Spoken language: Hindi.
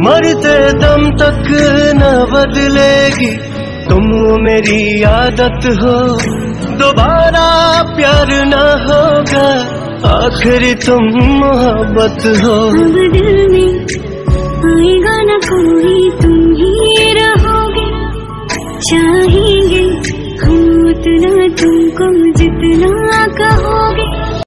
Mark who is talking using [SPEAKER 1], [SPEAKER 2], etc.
[SPEAKER 1] मरते दम तक न बदलेगी। तुम मेरी आदत हो। दोबारा प्यार न होगा। आखिर तुम मोहब्बत हो।
[SPEAKER 2] अब दिल में आएगा न कोई, तुम ही रहोगे। चाहेंगे हम उतना तुमको